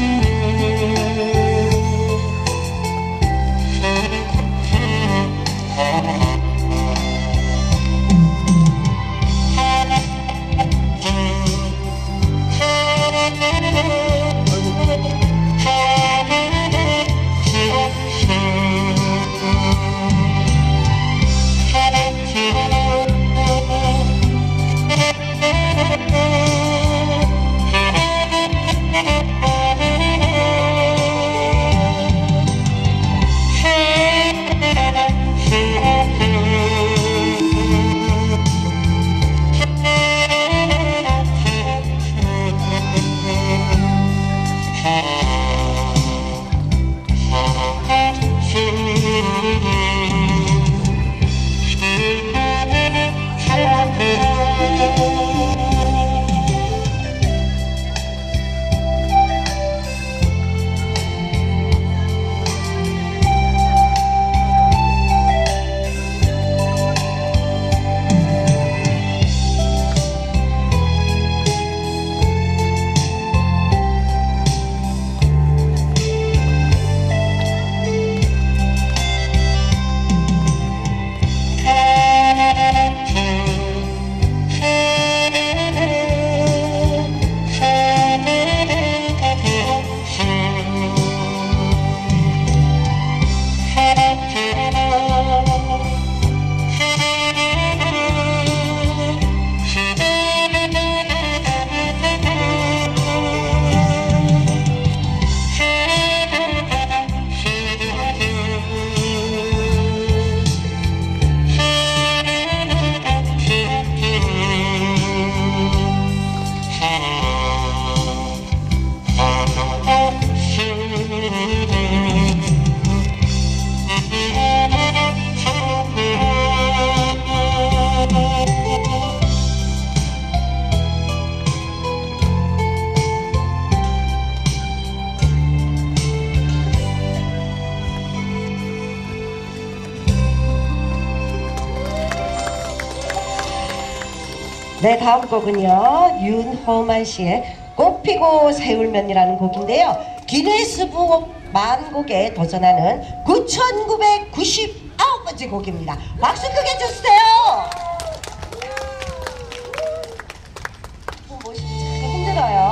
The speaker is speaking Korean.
Thank you. 네, 다음 곡은요. 윤호만 씨의 꽃피고 새울면이라는 곡인데요. 기네스북 만곡에 도전하는 9,999번째 곡입니다. 박수 크게 주세요. 좀 멋있- 참 힘들어요.